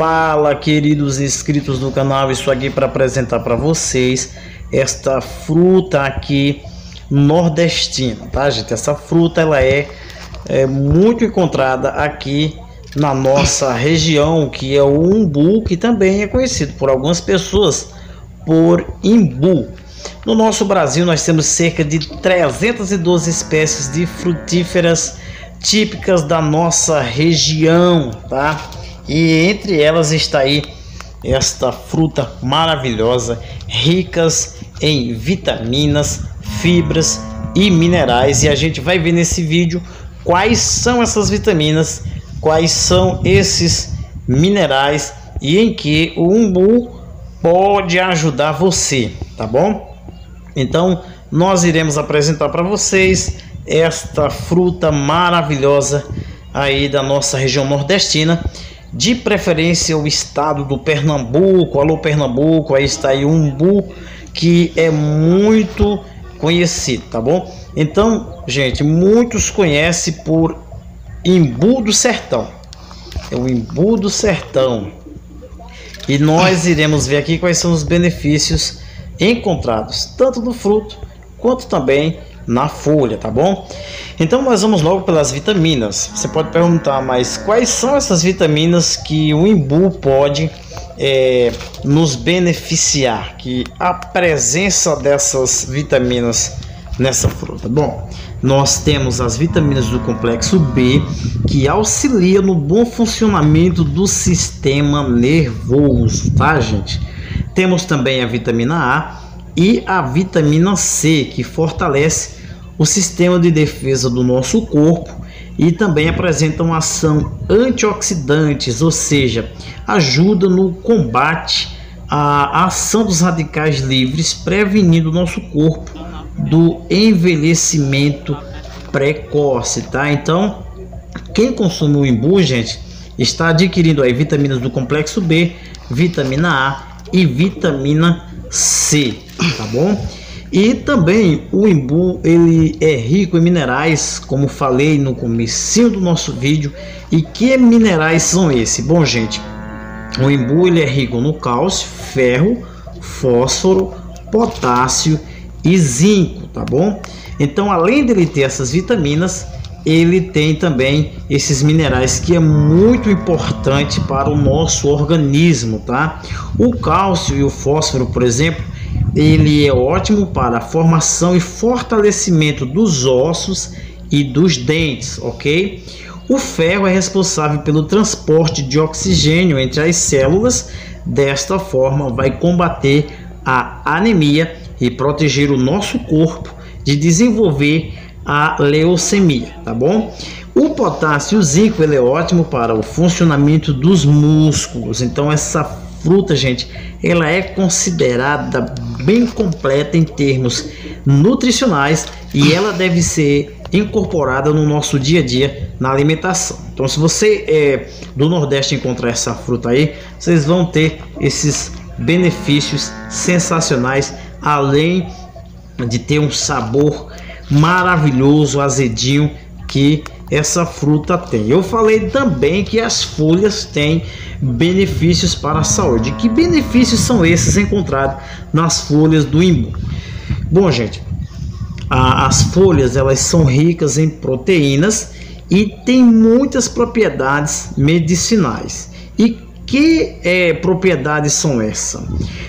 Fala, queridos inscritos do canal, isso aqui para apresentar para vocês esta fruta aqui nordestina, tá, gente? Essa fruta ela é, é muito encontrada aqui na nossa região, que é o umbu, que também é conhecido por algumas pessoas por imbu. No nosso Brasil, nós temos cerca de 312 espécies de frutíferas típicas da nossa região, tá? E entre elas está aí esta fruta maravilhosa, ricas em vitaminas, fibras e minerais. E a gente vai ver nesse vídeo quais são essas vitaminas, quais são esses minerais e em que o umbu pode ajudar você, tá bom? Então, nós iremos apresentar para vocês esta fruta maravilhosa aí da nossa região nordestina de preferência o estado do Pernambuco, alô Pernambuco, aí está aí um umbu que é muito conhecido, tá bom? Então, gente, muitos conhecem por imbu do sertão. É o imbu do sertão. E nós iremos ver aqui quais são os benefícios encontrados, tanto do fruto quanto também na folha, tá bom? Então nós vamos logo pelas vitaminas. Você pode perguntar, mas quais são essas vitaminas que o imbu pode é, nos beneficiar? Que a presença dessas vitaminas nessa fruta. Bom, nós temos as vitaminas do complexo B que auxilia no bom funcionamento do sistema nervoso, tá, gente? Temos também a vitamina A e a vitamina C que fortalece o sistema de defesa do nosso corpo e também apresentam ação antioxidantes, ou seja, ajuda no combate à ação dos radicais livres, prevenindo o nosso corpo do envelhecimento precoce, tá? Então, quem consome o imbu, gente, está adquirindo aí vitaminas do complexo B, vitamina A e vitamina C, tá bom? E também o imbu ele é rico em minerais, como falei no começo do nosso vídeo. E que minerais são esses? Bom, gente, o imbu ele é rico no cálcio, ferro, fósforo, potássio e zinco, tá bom? Então, além dele ter essas vitaminas, ele tem também esses minerais que é muito importante para o nosso organismo, tá? O cálcio e o fósforo, por exemplo, ele é ótimo para a formação e fortalecimento dos ossos e dos dentes, ok? O ferro é responsável pelo transporte de oxigênio entre as células, desta forma, vai combater a anemia e proteger o nosso corpo de desenvolver a leucemia, tá bom? O potássio o zinco ele é ótimo para o funcionamento dos músculos, então essa fruta, gente, ela é considerada bem completa em termos nutricionais e ela deve ser incorporada no nosso dia a dia na alimentação. Então, se você é do Nordeste encontrar essa fruta aí, vocês vão ter esses benefícios sensacionais, além de ter um sabor maravilhoso, azedinho que essa fruta tem. Eu falei também que as folhas têm benefícios para a saúde. Que benefícios são esses encontrados nas folhas do imbu? Bom, gente, a, as folhas elas são ricas em proteínas e tem muitas propriedades medicinais. E que é, propriedades são essas?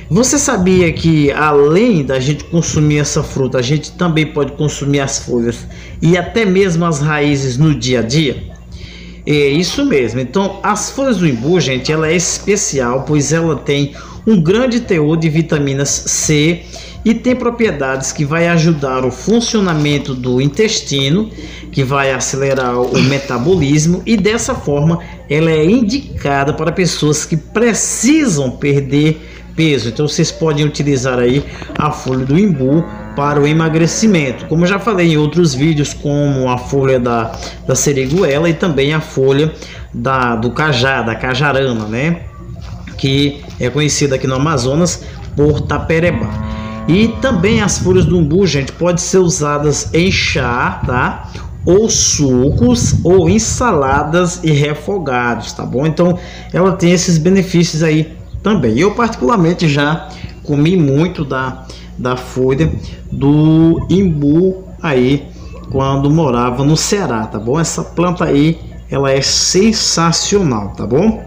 Você sabia que além da gente consumir essa fruta, a gente também pode consumir as folhas e até mesmo as raízes no dia a dia? É isso mesmo. Então, as folhas do imbu, gente, ela é especial, pois ela tem um grande teor de vitaminas C e tem propriedades que vai ajudar o funcionamento do intestino, que vai acelerar o metabolismo e dessa forma ela é indicada para pessoas que precisam perder peso. Então vocês podem utilizar aí a folha do imbu para o emagrecimento. Como já falei em outros vídeos, como a folha da, da seriguela e também a folha da, do cajá, da cajarana, né? Que é conhecida aqui no Amazonas por taperebá. E também as folhas do umbu, gente, pode ser usadas em chá, tá? Ou sucos ou ensaladas e refogados, tá bom? Então ela tem esses benefícios aí também. Eu particularmente já comi muito da, da folha do imbu aí quando morava no Ceará, tá bom? Essa planta aí ela é sensacional, tá bom?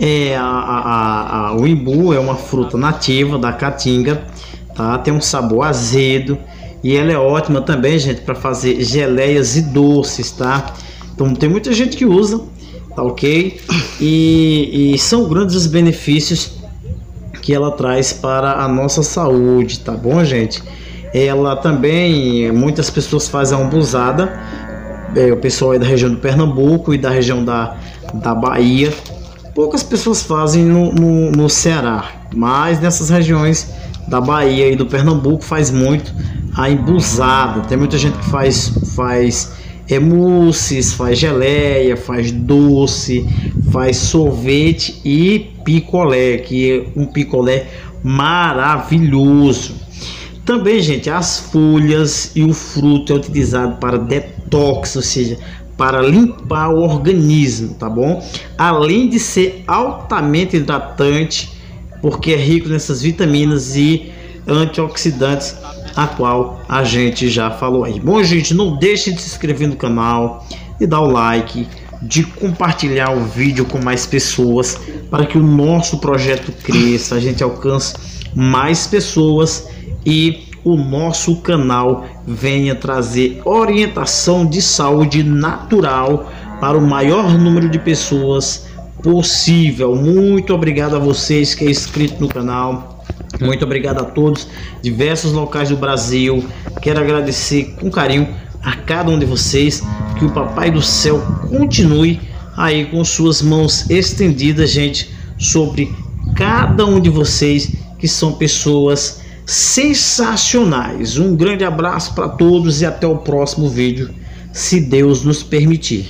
É, a, a, a, o imbu é uma fruta nativa da caatinga, tá? Tem um sabor azedo e ela é ótima também, gente, para fazer geleias e doces, tá? Então tem muita gente que usa, tá ok? E, e são grandes os benefícios que ela traz para a nossa saúde, tá bom, gente? Ela também, muitas pessoas fazem a umbuzada, é, o pessoal é da região do Pernambuco e da região da, da Bahia. Poucas pessoas fazem no, no, no Ceará, mas nessas regiões da Bahia e do Pernambuco faz muito a embusada. Tem muita gente que faz faz emusses, faz geleia, faz doce, faz sorvete e picolé, que é um picolé maravilhoso. Também, gente, as folhas e o fruto é utilizado para detox, ou seja, para limpar o organismo, tá bom? Além de ser altamente hidratante, porque é rico nessas vitaminas e antioxidantes a qual a gente já falou aí. Bom, gente, não deixe de se inscrever no canal, e dar o like, de compartilhar o vídeo com mais pessoas para que o nosso projeto cresça, a gente alcance mais pessoas e o nosso canal venha trazer orientação de saúde natural para o maior número de pessoas possível. Muito obrigado a vocês que é inscrito no canal muito obrigado a todos, diversos locais do Brasil. Quero agradecer com carinho a cada um de vocês. Que o Papai do Céu continue aí com suas mãos estendidas, gente, sobre cada um de vocês que são pessoas sensacionais. Um grande abraço para todos e até o próximo vídeo, se Deus nos permitir.